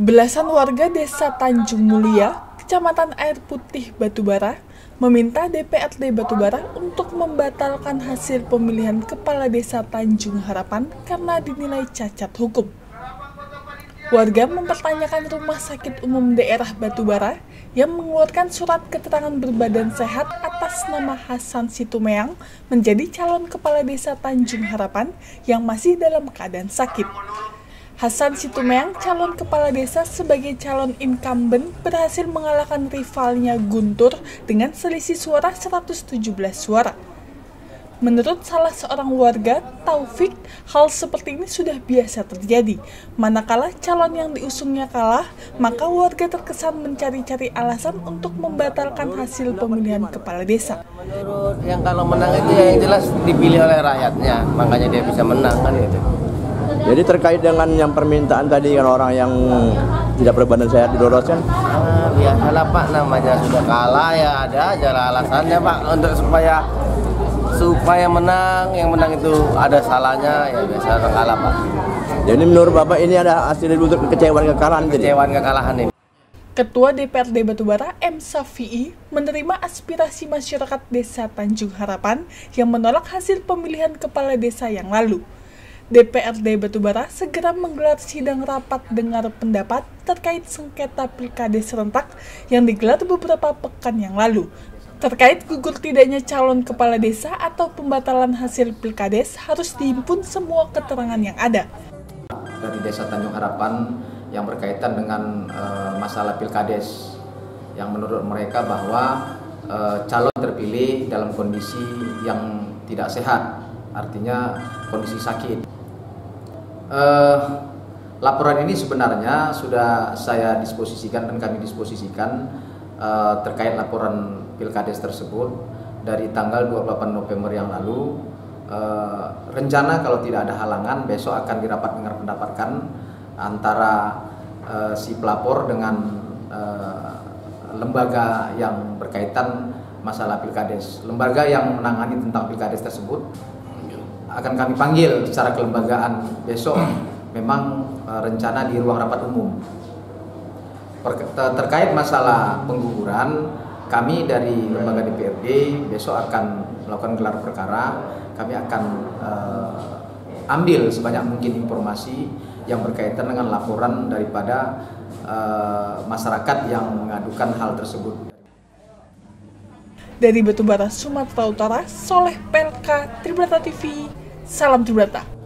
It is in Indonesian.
Belasan warga desa Tanjung Mulia, Kecamatan Air Putih Batubara, meminta DPRD Batubara untuk membatalkan hasil pemilihan Kepala Desa Tanjung Harapan karena dinilai cacat hukum. Warga mempertanyakan Rumah Sakit Umum Daerah Batubara yang mengeluarkan surat keterangan berbadan sehat atas nama Hasan Situmeang menjadi calon kepala desa Tanjung Harapan yang masih dalam keadaan sakit. Hasan Situmeang, calon kepala desa sebagai calon incumbent, berhasil mengalahkan rivalnya Guntur dengan selisih suara 117 suara. Menurut salah seorang warga, Taufik, hal seperti ini sudah biasa terjadi. Manakala calon yang diusungnya kalah, maka warga terkesan mencari-cari alasan untuk membatalkan hasil pemilihan kepala desa. Menurut yang kalau menang itu ya yang jelas dipilih oleh rakyatnya, makanya dia bisa menang kan itu. Jadi terkait dengan yang permintaan tadi kan orang yang tidak berbadan sehat didoroskan? Ah, biasalah Pak namanya sudah kalah ya ada aja alasannya Pak untuk supaya supaya menang yang menang itu ada salahnya ya biasa kalah Pak. Jadi menurut Bapak ini ada hasil untuk kekecewaan kekalahan jadi? Kecewaan kekalahan ini. Ketua DPRD Batubara M. Safi'i menerima aspirasi masyarakat desa Tanjung Harapan yang menolak hasil pemilihan kepala desa yang lalu. DPRD Batubara segera menggelar sidang rapat dengar pendapat terkait sengketa pilkades serentak yang digelar beberapa pekan yang lalu. Terkait gugur tidaknya calon kepala desa atau pembatalan hasil pilkades harus dihimpun semua keterangan yang ada. Dari Desa Tanjung Harapan yang berkaitan dengan e, masalah pilkades yang menurut mereka bahwa e, calon terpilih dalam kondisi yang tidak sehat, artinya kondisi sakit uh, laporan ini sebenarnya sudah saya disposisikan dan kami disposisikan uh, terkait laporan pilkades tersebut dari tanggal 28 November yang lalu. Uh, rencana kalau tidak ada halangan besok akan dirapat dengar pendapatkan antara uh, si pelapor dengan uh, lembaga yang berkaitan masalah pilkades. Lembaga yang menangani tentang pilkades tersebut akan kami panggil secara kelembagaan besok. Memang uh, rencana di ruang rapat umum. Terkait masalah pengguguran kami dari lembaga DPRD besok akan melakukan gelar perkara. Kami akan uh, ambil sebanyak mungkin informasi yang berkaitan dengan laporan daripada uh, masyarakat yang mengadukan hal tersebut. Dari Batubara, Sumatera Utara, Soleh Pelka, Tribrata TV, salam Tribrata.